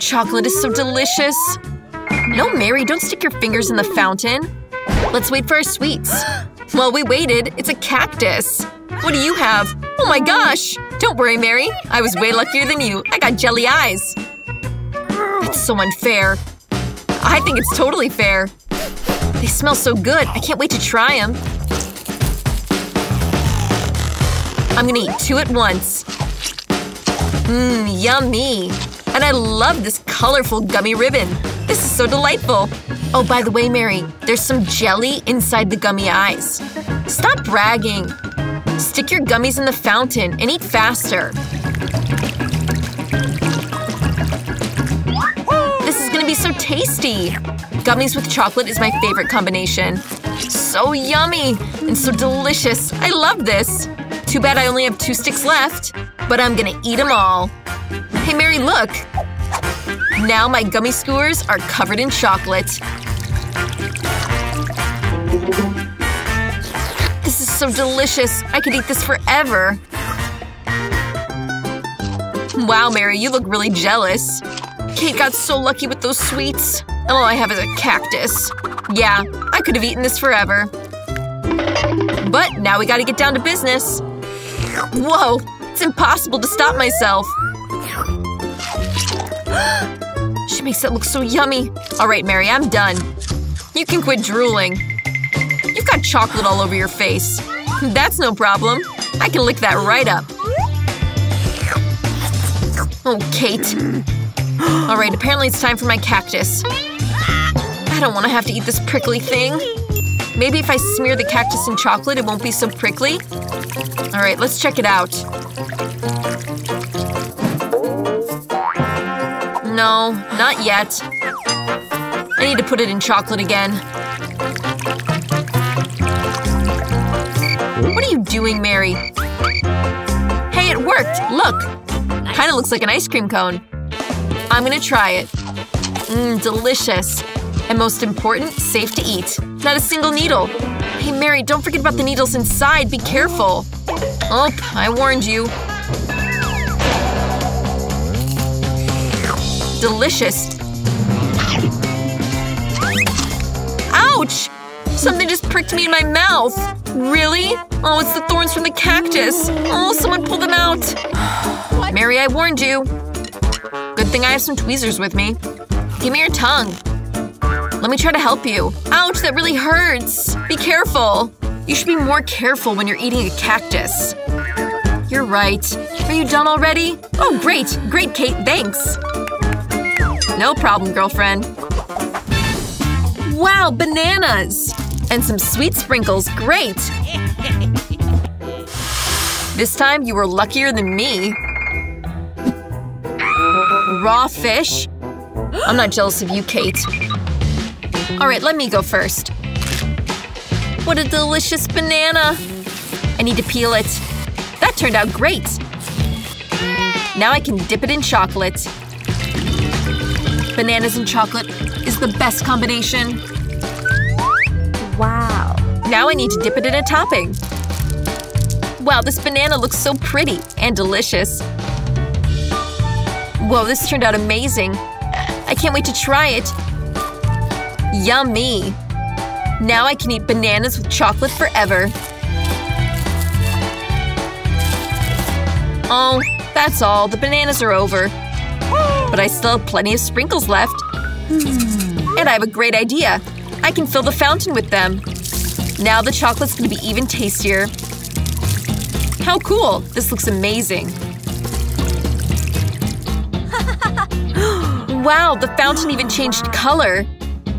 Chocolate is so delicious. No, Mary, don't stick your fingers in the fountain. Let's wait for our sweets. While we waited, it's a cactus. What do you have? Oh my gosh! Don't worry, Mary. I was way luckier than you. I got jelly eyes. That's so unfair. I think it's totally fair. They smell so good. I can't wait to try them. I'm gonna eat two at once. Mmm, yummy. And I love this colorful gummy ribbon. This is so delightful. Oh, by the way, Mary, there's some jelly inside the gummy eyes. Stop bragging. Stick your gummies in the fountain and eat faster. This is gonna be so tasty. Gummies with chocolate is my favorite combination. So yummy and so delicious. I love this. Too bad I only have two sticks left, but I'm gonna eat them all. Hey Mary, look! Now my gummy skewers are covered in chocolate. This is so delicious. I could eat this forever. Wow, Mary, you look really jealous. Kate got so lucky with those sweets. And all I have is a cactus. Yeah, I could have eaten this forever. But now we gotta get down to business. Whoa! It's impossible to stop myself. She makes it look so yummy. Alright, Mary, I'm done. You can quit drooling. You've got chocolate all over your face. That's no problem. I can lick that right up. Oh, Kate. Alright, apparently it's time for my cactus. I don't want to have to eat this prickly thing. Maybe if I smear the cactus in chocolate, it won't be so prickly? Alright, let's check it out. No, not yet. I need to put it in chocolate again. What are you doing, Mary? Hey, it worked! Look! Kinda looks like an ice cream cone. I'm gonna try it. Mmm, delicious. And most important, safe to eat. Not a single needle. Hey, Mary, don't forget about the needles inside. Be careful. Oh, I warned you. Delicious. Ouch! Something just pricked me in my mouth. Really? Oh, it's the thorns from the cactus. Oh, someone pull them out. Mary, I warned you. Good thing I have some tweezers with me. Give me your tongue. Let me try to help you. Ouch, that really hurts. Be careful. You should be more careful when you're eating a cactus. You're right. Are you done already? Oh, great. Great, Kate. Thanks. No problem, girlfriend. Wow, bananas! And some sweet sprinkles. Great! This time you were luckier than me. Raw fish? I'm not jealous of you, Kate. Alright, let me go first. What a delicious banana! I need to peel it. That turned out great! Now I can dip it in chocolate. Bananas and chocolate is the best combination. Wow. Now I need to dip it in a topping. Wow, this banana looks so pretty and delicious. Whoa, this turned out amazing. I can't wait to try it. Yummy! Now I can eat bananas with chocolate forever. Oh, that's all. The bananas are over. But I still have plenty of sprinkles left. Hmm. And I have a great idea. I can fill the fountain with them. Now the chocolate's gonna be even tastier. How cool! This looks amazing. wow, the fountain even changed color.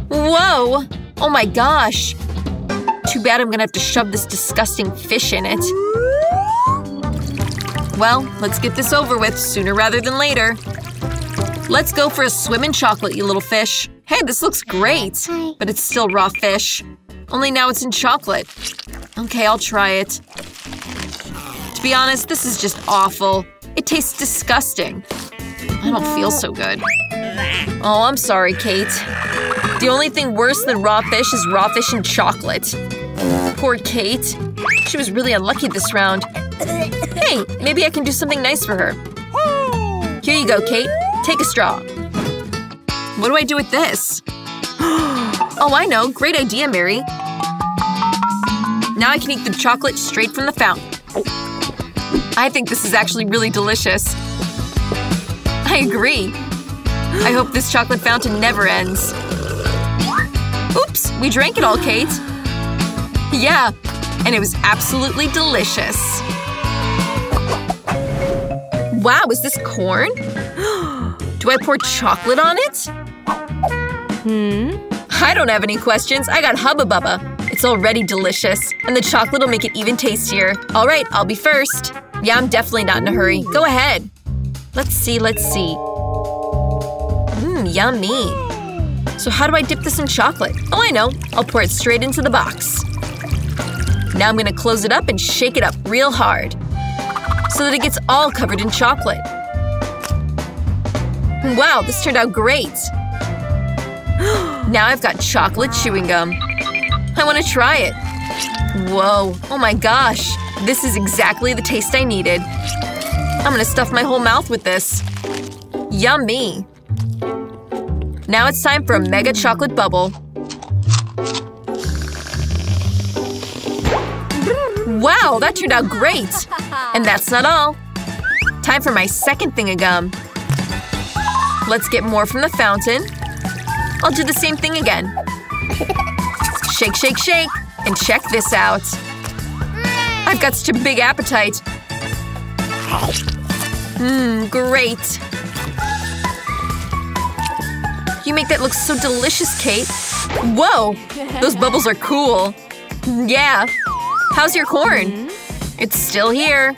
Whoa! Oh my gosh. Too bad I'm gonna have to shove this disgusting fish in it. Well, let's get this over with sooner rather than later. Let's go for a swim in chocolate, you little fish. Hey, this looks great! But it's still raw fish. Only now it's in chocolate. Okay, I'll try it. To be honest, this is just awful. It tastes disgusting. I don't feel so good. Oh, I'm sorry, Kate. The only thing worse than raw fish is raw fish and chocolate. Poor Kate. She was really unlucky this round. Hey, maybe I can do something nice for her. Here you go, Kate. Take a straw. What do I do with this? oh, I know. Great idea, Mary. Now I can eat the chocolate straight from the fountain. I think this is actually really delicious. I agree. I hope this chocolate fountain never ends. Oops, we drank it all, Kate. Yeah, and it was absolutely delicious. Wow, is this corn? Oh, Do I pour chocolate on it? Hmm? I don't have any questions. I got Hubba Bubba. It's already delicious, and the chocolate will make it even tastier. Alright, I'll be first. Yeah, I'm definitely not in a hurry. Go ahead. Let's see, let's see. Mmm, yummy. So how do I dip this in chocolate? Oh, I know. I'll pour it straight into the box. Now I'm gonna close it up and shake it up real hard so that it gets all covered in chocolate. Wow, this turned out great! now I've got chocolate chewing gum. I want to try it. Whoa, oh my gosh, this is exactly the taste I needed. I'm gonna stuff my whole mouth with this. Yummy! Now it's time for a mega chocolate bubble. Wow, that turned out great! And that's not all. Time for my second thing of gum. Let's get more from the fountain. I'll do the same thing again. Shake, shake, shake, and check this out. I've got such a big appetite. Mmm, great. You make that look so delicious, Kate. Whoa! Those bubbles are cool. Yeah, How's your corn? It's still here.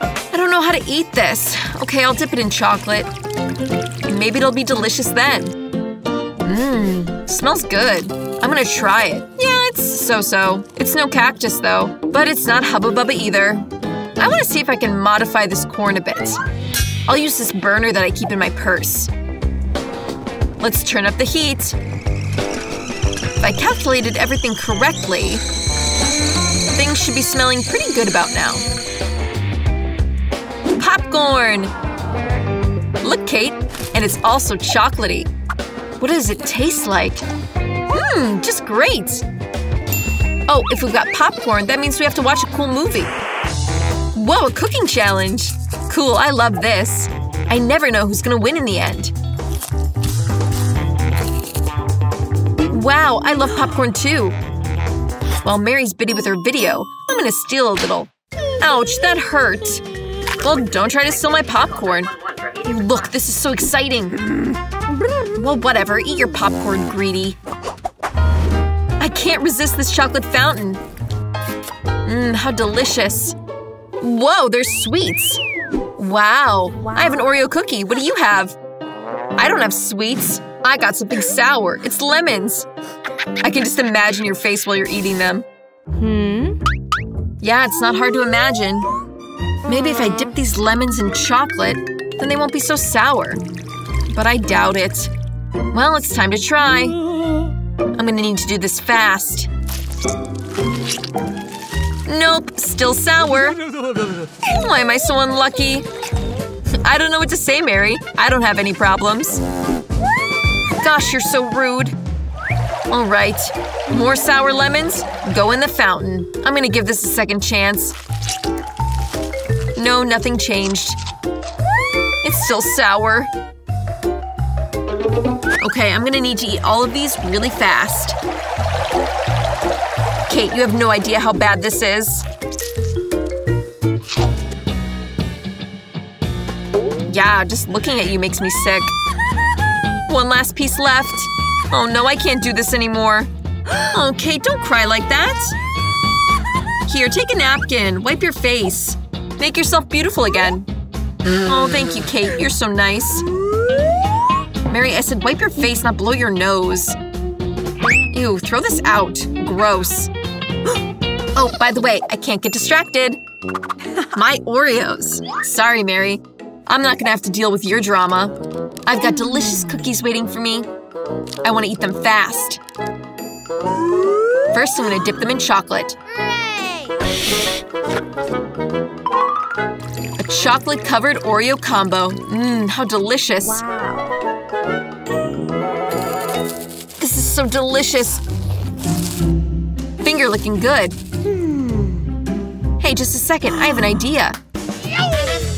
I don't know how to eat this. Okay, I'll dip it in chocolate. Maybe it'll be delicious then. Mmm, smells good. I'm gonna try it. Yeah, it's so-so. It's no cactus, though. But it's not Hubba Bubba either. I wanna see if I can modify this corn a bit. I'll use this burner that I keep in my purse. Let's turn up the heat. If I calculated everything correctly, Things should be smelling pretty good about now. Popcorn! Look, Kate. And it's also chocolatey. What does it taste like? Hmm, just great! Oh, if we've got popcorn, that means we have to watch a cool movie. Whoa, a cooking challenge! Cool, I love this. I never know who's gonna win in the end. Wow, I love popcorn too. While Mary's busy with her video, I'm gonna steal a little. Ouch, that hurt. Well, don't try to steal my popcorn. Look, this is so exciting. Well, whatever. Eat your popcorn, greedy. I can't resist this chocolate fountain. Mmm, how delicious. Whoa, there's sweets. Wow. I have an Oreo cookie. What do you have? I don't have sweets. I got something sour. It's lemons. I can just imagine your face while you're eating them. Hmm? Yeah, it's not hard to imagine. Maybe if I dip these lemons in chocolate, then they won't be so sour. But I doubt it. Well, it's time to try. I'm gonna need to do this fast. Nope, still sour. Why am I so unlucky? I don't know what to say, Mary. I don't have any problems. Gosh, you're so rude. All right. More sour lemons? Go in the fountain. I'm gonna give this a second chance. No, nothing changed. It's still sour. Okay, I'm gonna need to eat all of these really fast. Kate, you have no idea how bad this is. Yeah, just looking at you makes me sick. One last piece left. Oh no, I can't do this anymore. Oh, Kate, don't cry like that. Here, take a napkin. Wipe your face. Make yourself beautiful again. Oh, thank you, Kate. You're so nice. Mary, I said wipe your face, not blow your nose. Ew, throw this out. Gross. oh, by the way, I can't get distracted. My Oreos. Sorry, Mary. I'm not gonna have to deal with your drama. I've got delicious cookies waiting for me. I want to eat them fast. First, I'm gonna dip them in chocolate. A chocolate-covered Oreo combo. Mmm, how delicious. Wow. This is so delicious. Finger looking good. Hmm. Hey, just a second, I have an idea.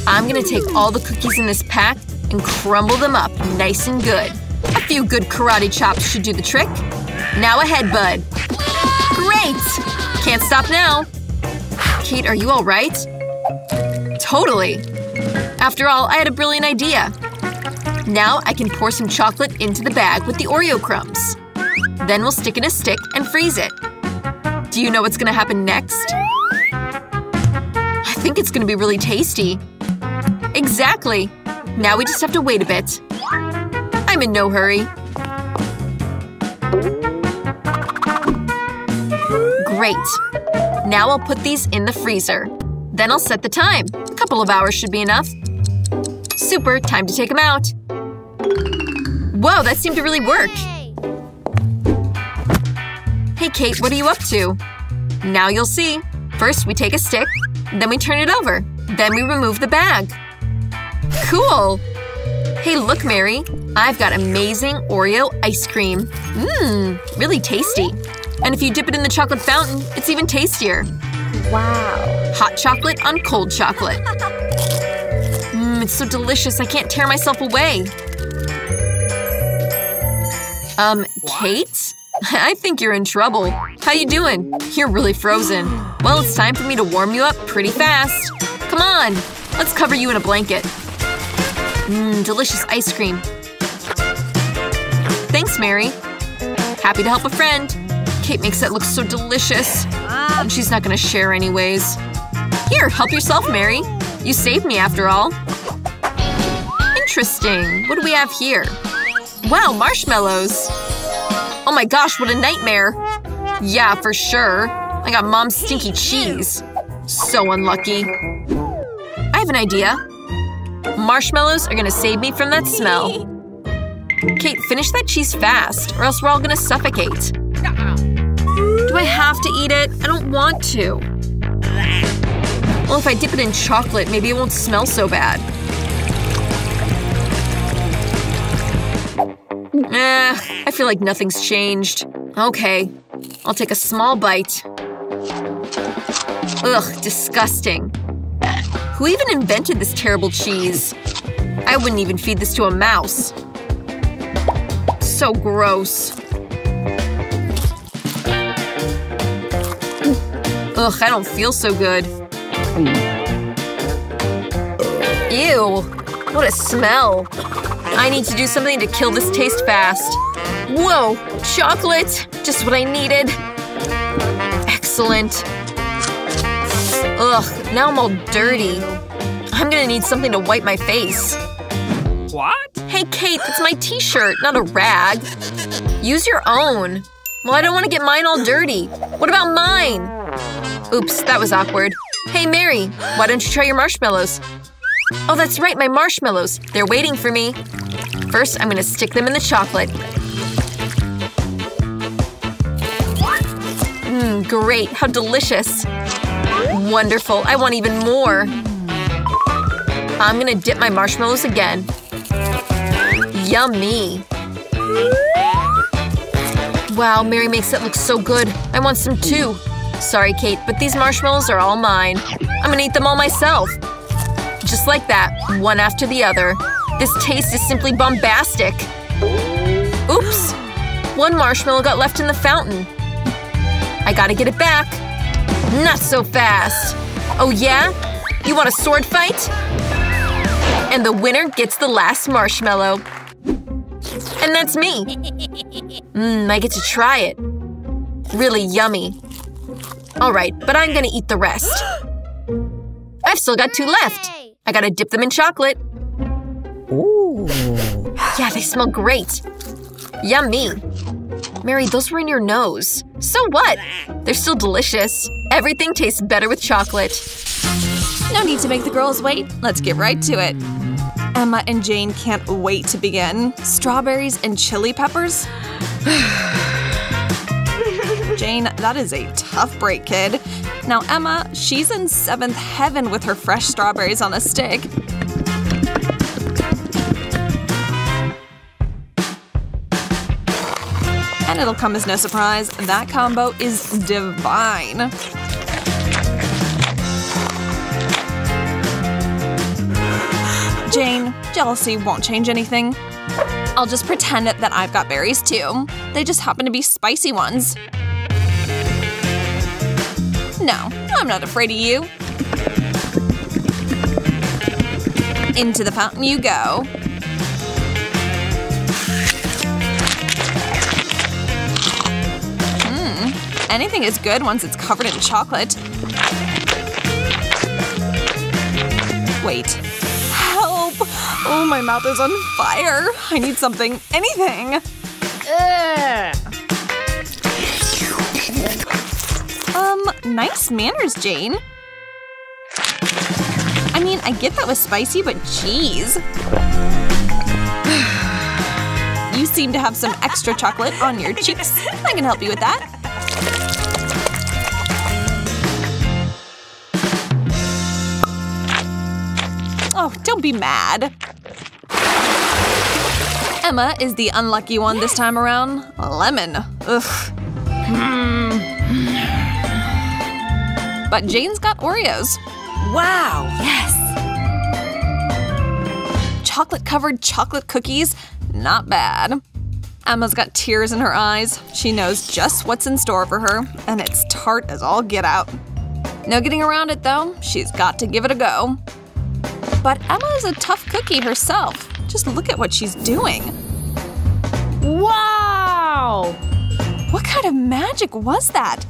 I'm gonna take all the cookies in this pack and crumble them up nice and good. A few good karate chops should do the trick. Now ahead, bud. Great! Can't stop now. Kate, are you alright? Totally. After all, I had a brilliant idea. Now I can pour some chocolate into the bag with the Oreo crumbs. Then we'll stick in a stick and freeze it. Do you know what's gonna happen next? I think it's gonna be really tasty. Exactly! Now we just have to wait a bit. I'm in no hurry. Great! Now I'll put these in the freezer. Then I'll set the time. Couple of hours should be enough. Super, time to take them out. Whoa, that seemed to really work. Hey Kate, what are you up to? Now you'll see. First, we take a stick, then we turn it over. Then we remove the bag. Cool! Hey, look, Mary. I've got amazing Oreo ice cream. Mmm, really tasty. And if you dip it in the chocolate fountain, it's even tastier. Wow. Hot chocolate on cold chocolate. Mmm, it's so delicious I can't tear myself away. Um, Kate? I think you're in trouble. How you doing? You're really frozen. Well, it's time for me to warm you up pretty fast. Come on, let's cover you in a blanket. Mmm, delicious ice cream. Thanks, Mary. Happy to help a friend. Kate makes it look so delicious. Ah. And she's not gonna share anyways. Here, help yourself, Mary. You saved me after all. Interesting. What do we have here? Wow, marshmallows! Oh my gosh, what a nightmare! Yeah, for sure. I got mom's stinky cheese. So unlucky. I have an idea. Marshmallows are gonna save me from that smell. Kate, finish that cheese fast, or else we're all gonna suffocate. Do I have to eat it? I don't want to. Well, if I dip it in chocolate, maybe it won't smell so bad. Eh, I feel like nothing's changed. Okay, I'll take a small bite. Ugh, disgusting. Who even invented this terrible cheese? I wouldn't even feed this to a mouse. So gross. Ugh, I don't feel so good. Ew, what a smell. I need to do something to kill this taste fast. Whoa, chocolate! Just what I needed. Excellent. Ugh, now I'm all dirty. I'm gonna need something to wipe my face. What? Hey Kate, it's my t-shirt, not a rag. Use your own. Well, I don't want to get mine all dirty. What about mine? Oops, that was awkward. Hey Mary, why don't you try your marshmallows? Oh, that's right, my marshmallows. They're waiting for me. First, I'm gonna stick them in the chocolate. Mmm, great. How delicious. Wonderful. I want even more. I'm gonna dip my marshmallows again. Yummy. Wow, Mary makes it look so good. I want some too. Sorry, Kate, but these marshmallows are all mine. I'm gonna eat them all myself. Just like that, one after the other. This taste is simply bombastic. Oops! One marshmallow got left in the fountain. I gotta get it back. Not so fast. Oh yeah? You want a sword fight? And the winner gets the last marshmallow. And that's me. Mmm, I get to try it. Really yummy. Alright, but I'm gonna eat the rest. I've still got two left. I gotta dip them in chocolate. Ooh. Yeah, they smell great. Yummy. Mary, those were in your nose. So what? They're still delicious. Everything tastes better with chocolate. No need to make the girls wait. Let's get right to it. Emma and Jane can't wait to begin. Strawberries and chili peppers? Jane, that is a tough break, kid. Now, Emma, she's in seventh heaven with her fresh strawberries on a stick. And it'll come as no surprise, that combo is divine. Jane, jealousy won't change anything. I'll just pretend that I've got berries too. They just happen to be spicy ones. No, I'm not afraid of you. Into the fountain you go. Hmm, anything is good once it's covered in chocolate. Wait. Help! Oh, my mouth is on fire. I need something. Anything. Um, nice manners, Jane. I mean, I get that was spicy, but geez. You seem to have some extra chocolate on your cheeks. I can help you with that. Oh, don't be mad. Emma is the unlucky one this time around. Lemon. Ugh. But Jane's got Oreos. Wow. Yes. Chocolate covered chocolate cookies? Not bad. Emma's got tears in her eyes. She knows just what's in store for her, and it's tart as all get out. No getting around it though, she's got to give it a go. But Emma is a tough cookie herself. Just look at what she's doing. Wow. What kind of magic was that?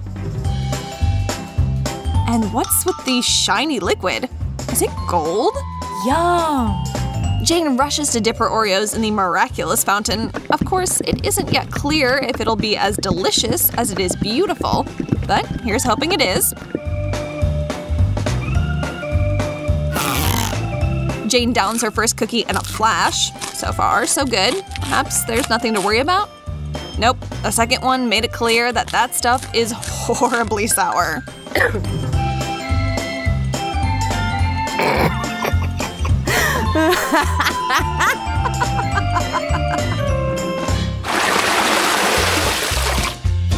And what's with the shiny liquid? Is it gold? Yum. Jane rushes to dip her Oreos in the miraculous fountain. Of course, it isn't yet clear if it'll be as delicious as it is beautiful, but here's hoping it is. Jane downs her first cookie in a flash. So far, so good. Perhaps there's nothing to worry about? Nope, the second one made it clear that that stuff is horribly sour.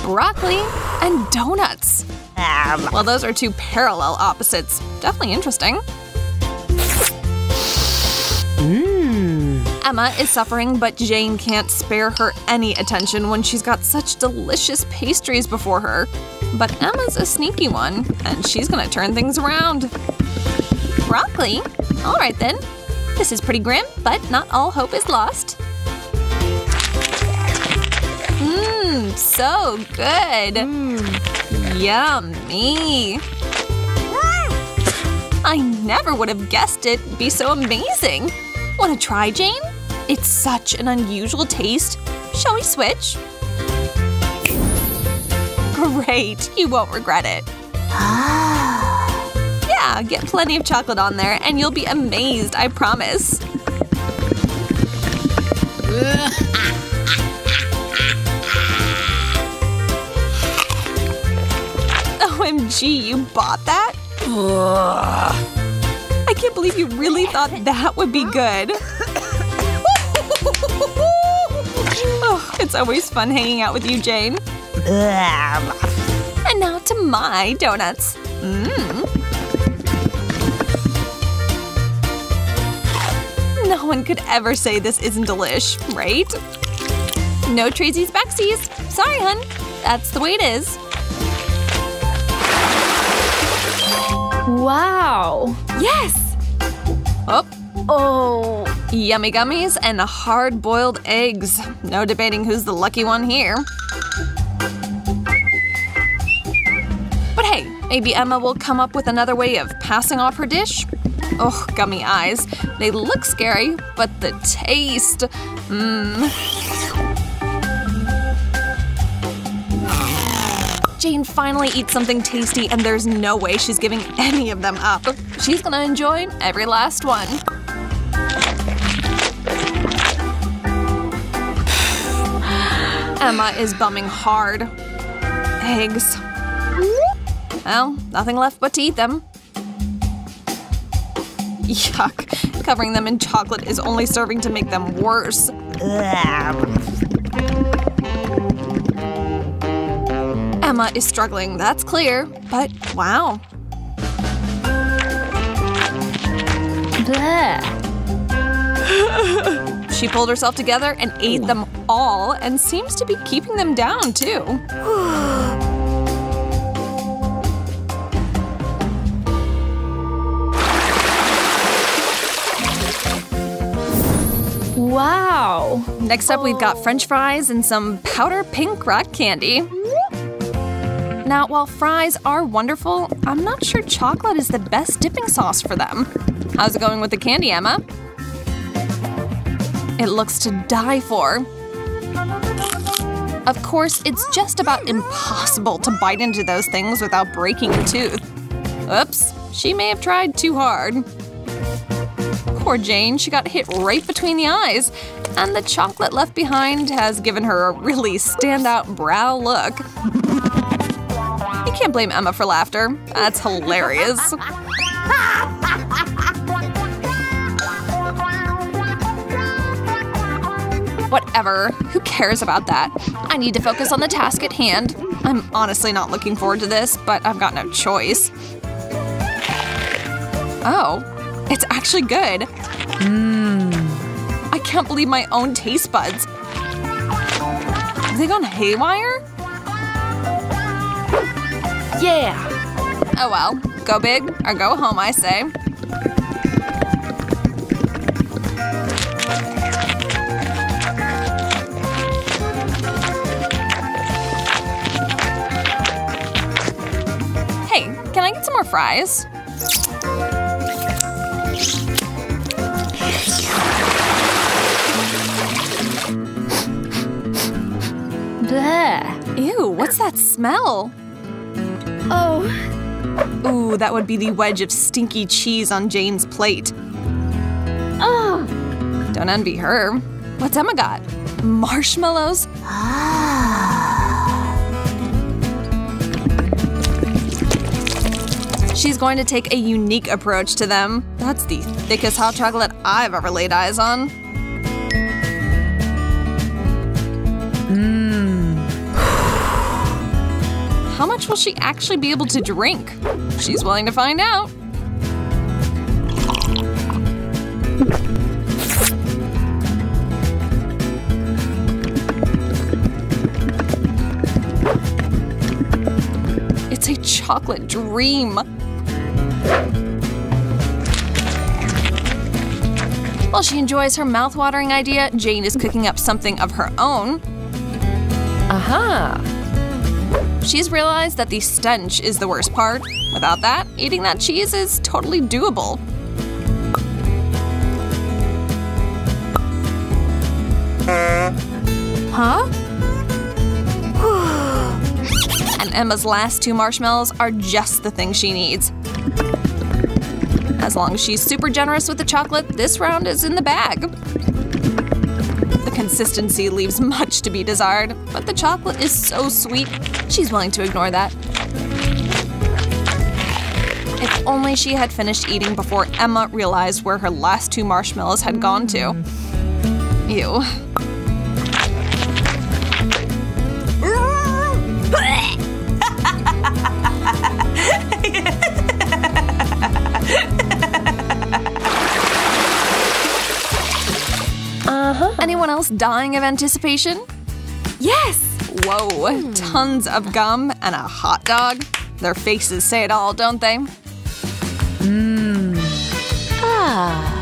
Broccoli and donuts. Um. Well, those are two parallel opposites. Definitely interesting. Emma is suffering, but Jane can't spare her any attention when she's got such delicious pastries before her. But Emma's a sneaky one, and she's gonna turn things around. Broccoli? Alright then. This is pretty grim, but not all hope is lost. Mmm, so good. Yummy. I never would have guessed it'd be so amazing. Want to try, Jane? It's such an unusual taste. Shall we switch? Great, you won't regret it. Ah. yeah, get plenty of chocolate on there and you'll be amazed, I promise. OMG, you bought that? I can't believe you really thought that would be good. it's always fun hanging out with you, Jane. And now to my donuts. Mmm. No one could ever say this isn't delish, right? No Tracy's Backsies. Sorry, hun. That's the way it is. Wow. Yes! Oh, Oh. Yummy gummies and hard-boiled eggs. No debating who's the lucky one here. But hey, maybe Emma will come up with another way of passing off her dish. Oh, gummy eyes. They look scary, but the taste. Mmm. Jane finally eats something tasty, and there's no way she's giving any of them up. She's gonna enjoy every last one. Emma is bumming hard. Eggs. Well, nothing left but to eat them. Yuck. Covering them in chocolate is only serving to make them worse. Emma is struggling, that's clear, but wow. She pulled herself together and ate them all and seems to be keeping them down too. Wow. Next up, we've got french fries and some powder pink rock candy. Now, while fries are wonderful, I'm not sure chocolate is the best dipping sauce for them. How's it going with the candy, Emma? It looks to die for. Of course, it's just about impossible to bite into those things without breaking a tooth. Oops, she may have tried too hard. Poor Jane, she got hit right between the eyes, and the chocolate left behind has given her a really standout brow look. You can't blame Emma for laughter. That's hilarious. Whatever. Who cares about that? I need to focus on the task at hand. I'm honestly not looking forward to this, but I've got no choice. Oh, it's actually good. Mmm. I can't believe my own taste buds. Have they gone haywire? Yeah. Oh well, go big or go home, I say. More fries? Bleh. Ew, what's that smell? Oh. Ooh, that would be the wedge of stinky cheese on Jane's plate. Oh. Don't envy her. What's Emma got? Marshmallows? Ah. She's going to take a unique approach to them. That's the thickest hot chocolate I've ever laid eyes on. Mmm. How much will she actually be able to drink? She's willing to find out. It's a chocolate dream. While she enjoys her mouthwatering idea, Jane is cooking up something of her own. Aha. She's realized that the stench is the worst part. Without that, eating that cheese is totally doable. Huh? And Emma's last two marshmallows are just the thing she needs. As long as she's super generous with the chocolate, this round is in the bag. The consistency leaves much to be desired, but the chocolate is so sweet, she's willing to ignore that. If only she had finished eating before Emma realized where her last two marshmallows had gone to. Ew. Else dying of anticipation? Yes. Whoa, tons of gum and a hot dog. Their faces say it all, don't they? Mmm. Ah.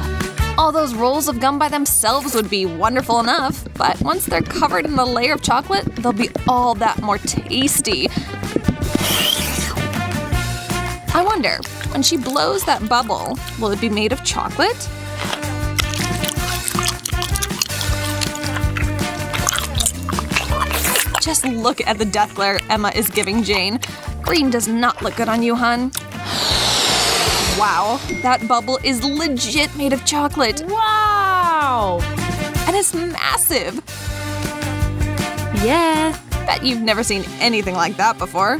All those rolls of gum by themselves would be wonderful enough, but once they're covered in a layer of chocolate, they'll be all that more tasty. I wonder, when she blows that bubble, will it be made of chocolate? Just look at the death glare Emma is giving Jane. Green does not look good on you, hun. Wow, that bubble is legit made of chocolate. Wow. And it's massive. Yeah. Bet you've never seen anything like that before.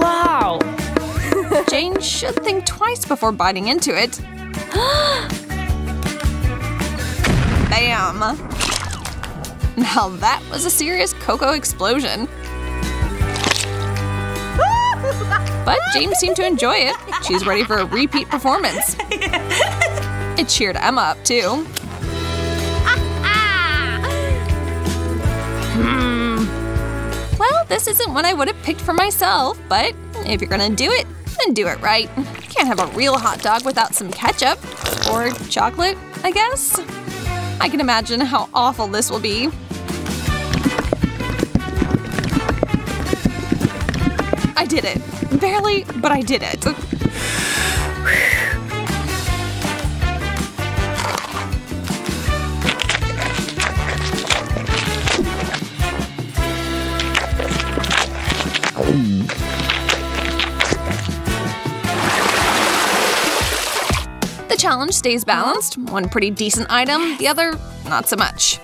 Wow. Jane should think twice before biting into it. Bam! Now that was a serious cocoa explosion. but Jane seemed to enjoy it. She's ready for a repeat performance. It cheered Emma up, too. Hmm. Well, this isn't one I would have picked for myself, but if you're gonna do it, then do it right. Can't have a real hot dog without some ketchup. Or chocolate, I guess? I can imagine how awful this will be. I did it. Barely, but I did it. Challenge stays balanced. One pretty decent item, the other not so much.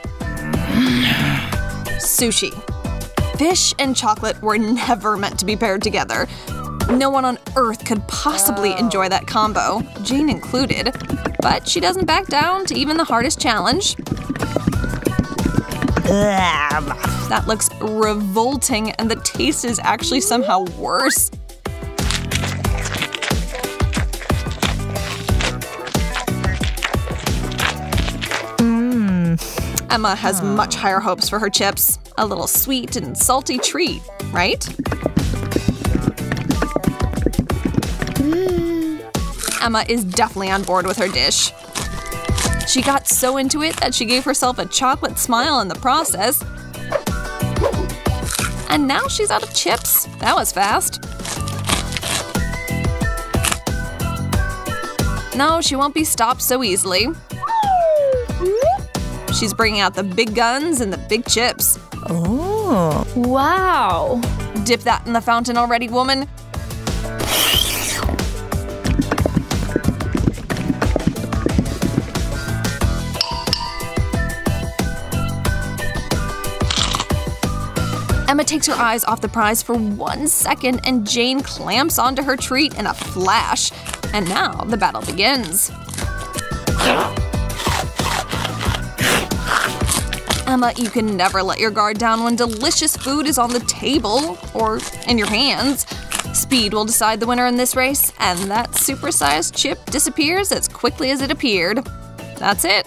Sushi. Fish and chocolate were never meant to be paired together. No one on earth could possibly oh. enjoy that combo, Jane included. But she doesn't back down to even the hardest challenge. That looks revolting, and the taste is actually somehow worse. Emma has oh. much higher hopes for her chips. A little sweet and salty treat, right? Mm. Emma is definitely on board with her dish. She got so into it that she gave herself a chocolate smile in the process. And now she's out of chips. That was fast. No, she won't be stopped so easily. She's bringing out the big guns and the big chips. Oh. Wow. Dip that in the fountain already, woman. Emma takes her eyes off the prize for one second and Jane clamps onto her treat in a flash. And now the battle begins. Emma, you can never let your guard down when delicious food is on the table or in your hands. Speed will decide the winner in this race, and that supersized chip disappears as quickly as it appeared. That's it.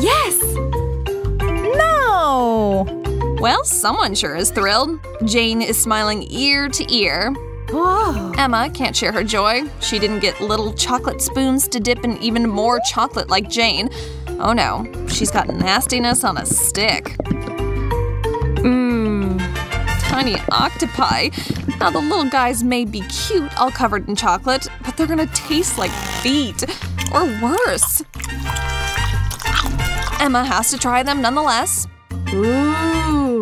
Yes! No! Well, someone sure is thrilled. Jane is smiling ear to ear. Whoa. Emma can't share her joy. She didn't get little chocolate spoons to dip in even more chocolate like Jane. Oh no, she's got nastiness on a stick. Mmm. Tiny octopi. Now, the little guys may be cute, all covered in chocolate, but they're gonna taste like feet. Or worse. Emma has to try them nonetheless. Ooh.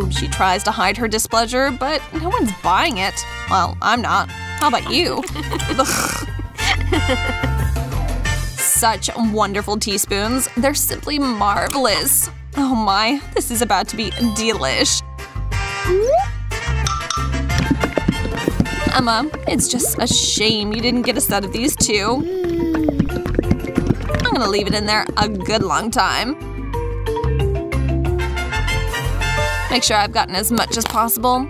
Um, she tries to hide her displeasure, but no one's buying it. Well, I'm not. How about you? Such wonderful teaspoons. They're simply marvelous. Oh my, this is about to be delish. Emma, it's just a shame you didn't get a set of these too. I'm gonna leave it in there a good long time. Make sure I've gotten as much as possible.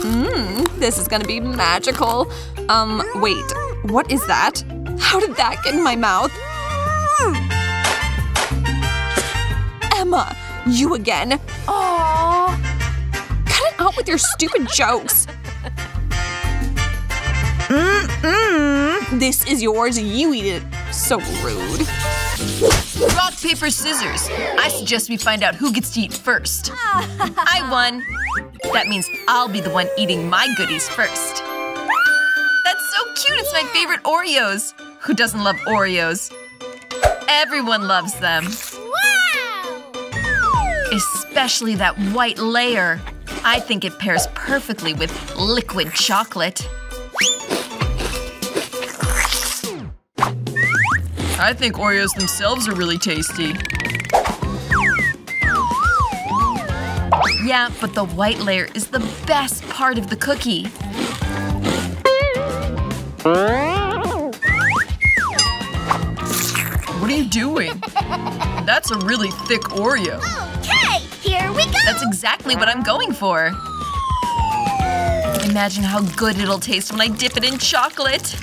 Mmm, this is gonna be magical. Um, wait, what is that? How did that get in my mouth? Emma, you again. Aww. Cut it out with your stupid jokes. Mm-mm. This is yours, you eat it. So rude. Rock, paper, scissors. I suggest we find out who gets to eat first. I won. That means I'll be the one eating my goodies first. That's so cute. It's my favorite Oreos. Who doesn't love Oreos? Everyone loves them. Especially that white layer. I think it pairs perfectly with liquid chocolate. I think Oreos themselves are really tasty. Yeah, but the white layer is the best part of the cookie. What are you doing? That's a really thick Oreo. Okay, here we go. That's exactly what I'm going for. Imagine how good it'll taste when I dip it in chocolate.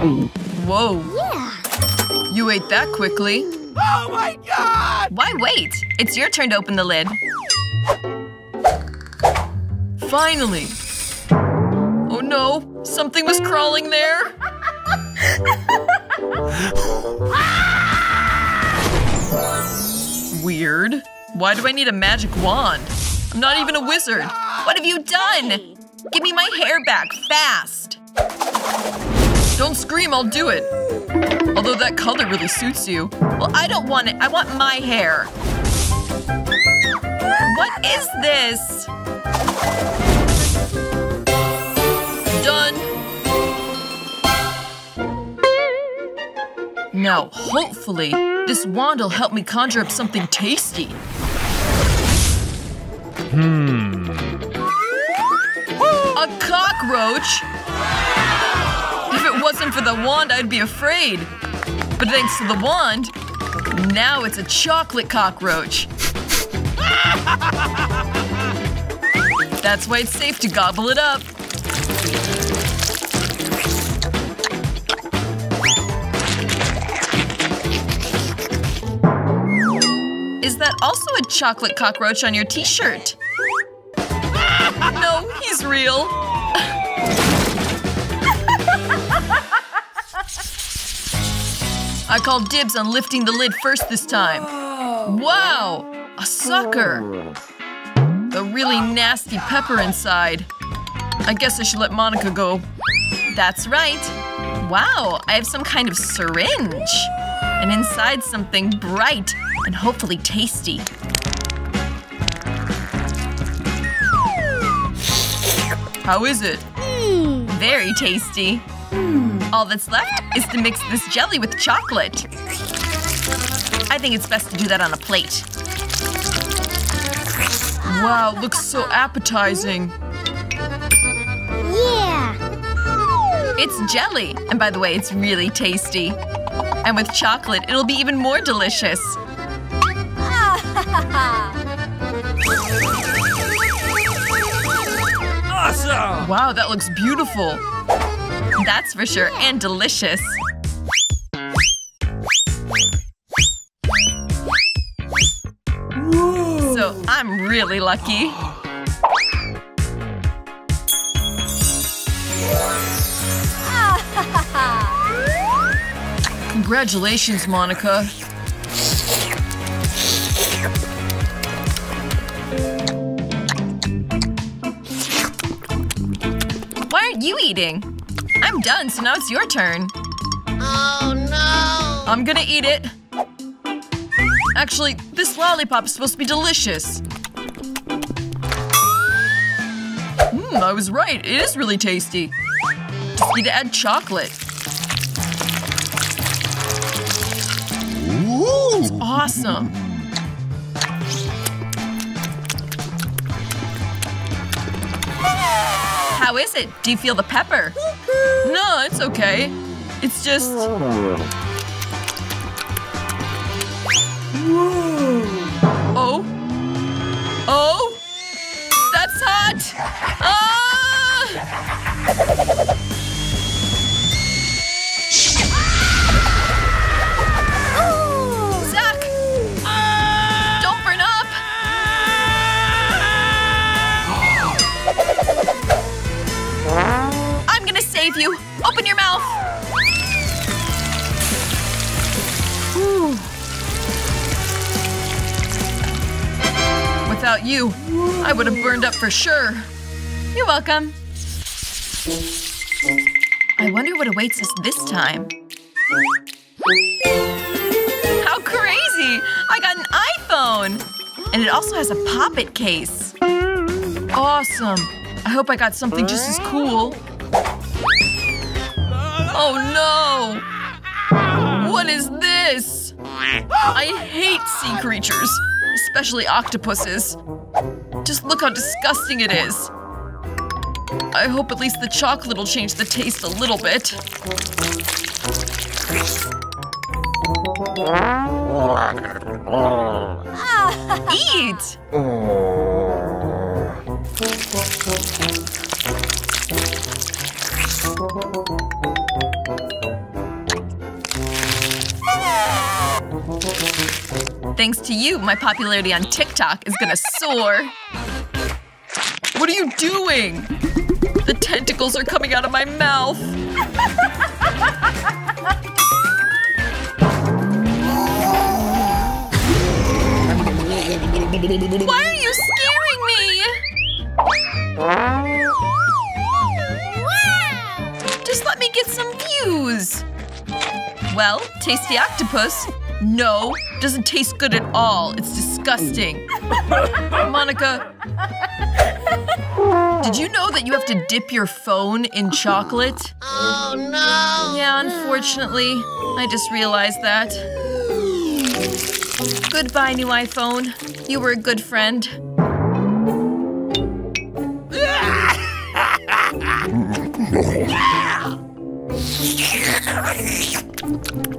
Whoa. Yeah. You ate that quickly. Oh my god! Why wait? It's your turn to open the lid. Finally. Oh no, something was crawling there. Weird. Why do I need a magic wand? I'm not even a wizard. What have you done? Give me my hair back, fast. Don't scream, I'll do it. Although that color really suits you. Well, I don't want it. I want my hair. What is this? Done. Now, hopefully, this wand will help me conjure up something tasty. Hmm. A cockroach? Wasn't for the wand, I'd be afraid. But thanks to the wand, now it's a chocolate cockroach. That's why it's safe to gobble it up. Is that also a chocolate cockroach on your t-shirt? no, he's real. I called dibs on lifting the lid first this time. Wow, a sucker. The really nasty pepper inside. I guess I should let Monica go. That's right. Wow, I have some kind of syringe. And inside something bright and hopefully tasty. How is it? Hmm. Very tasty. Hmm. All that's left is to mix this jelly with chocolate. I think it's best to do that on a plate. Wow, looks so appetizing. Yeah. It's jelly. And by the way, it's really tasty. And with chocolate, it'll be even more delicious. Awesome! Wow, that looks beautiful. That's for sure, and delicious. So I'm really lucky. Congratulations, Monica. I'm done, so now it's your turn. Oh no. I'm gonna eat it. Actually, this lollipop is supposed to be delicious. Mmm, I was right. It is really tasty. Just need to add chocolate. It's awesome. How is it? Do you feel the pepper? No, it's okay. It's just. Oh. Oh. That's hot. Ah! Open your mouth! Without you, I would have burned up for sure. You're welcome. I wonder what awaits us this time. How crazy! I got an iPhone! And it also has a pop-it case. Awesome. I hope I got something just as cool. Oh no! What is this? I hate sea creatures, especially octopuses. Just look how disgusting it is. I hope at least the chocolate will change the taste a little bit. Eat! Thanks to you, my popularity on TikTok is gonna soar. What are you doing? The tentacles are coming out of my mouth. Why are you scaring me? Just let me get some views. Well, tasty octopus. No, doesn't taste good at all. It's disgusting. Monica, did you know that you have to dip your phone in chocolate? Oh no! Yeah, unfortunately. I just realized that. Goodbye, new iPhone. You were a good friend.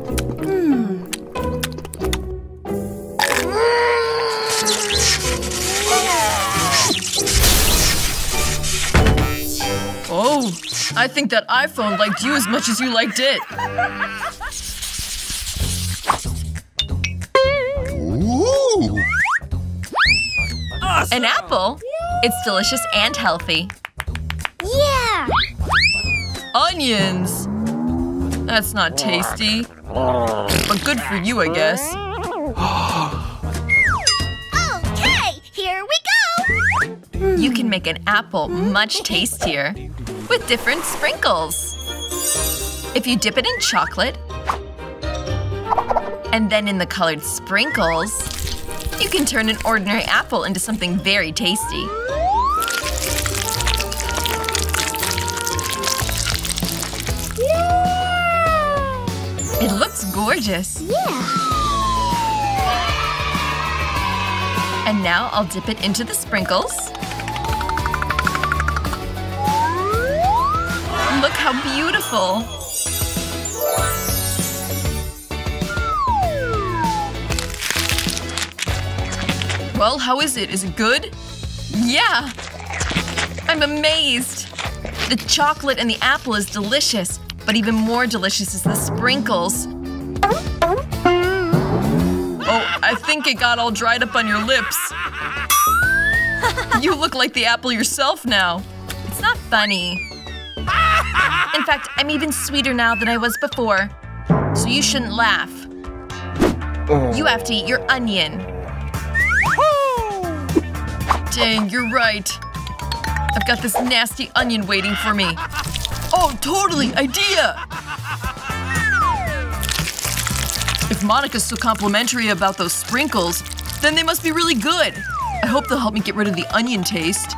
I think that iPhone liked you as much as you liked it. An apple? It's delicious and healthy. Yeah! Onions! That's not tasty. But good for you, I guess. Okay, here we go! You can make an apple much tastier with different sprinkles. If you dip it in chocolate and then in the colored sprinkles, you can turn an ordinary apple into something very tasty. It looks gorgeous. Yeah! And now I'll dip it into the sprinkles. Well, how is it? Is it good? Yeah! I'm amazed! The chocolate and the apple is delicious, but even more delicious is the sprinkles. Oh, I think it got all dried up on your lips. You look like the apple yourself now. It's not funny. In fact, I'm even sweeter now than I was before. So you shouldn't laugh. Oh. You have to eat your onion. Dang, you're right. I've got this nasty onion waiting for me. Oh, totally! Idea! If Monica's so complimentary about those sprinkles, then they must be really good. I hope they'll help me get rid of the onion taste.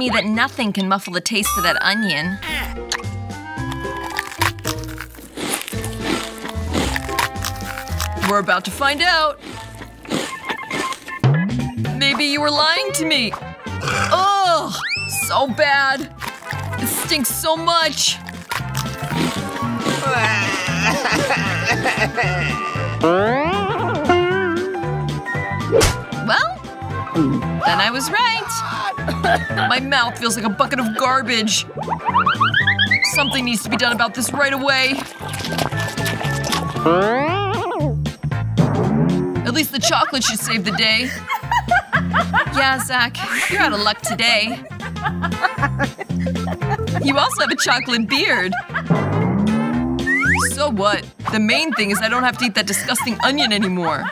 Me that nothing can muffle the taste of that onion. We're about to find out. Maybe you were lying to me. Ugh, so bad. It stinks so much. Well, then I was right. My mouth feels like a bucket of garbage. Something needs to be done about this right away. At least the chocolate should save the day. Yeah, Zach, you're out of luck today. You also have a chocolate beard. So what? The main thing is I don't have to eat that disgusting onion anymore.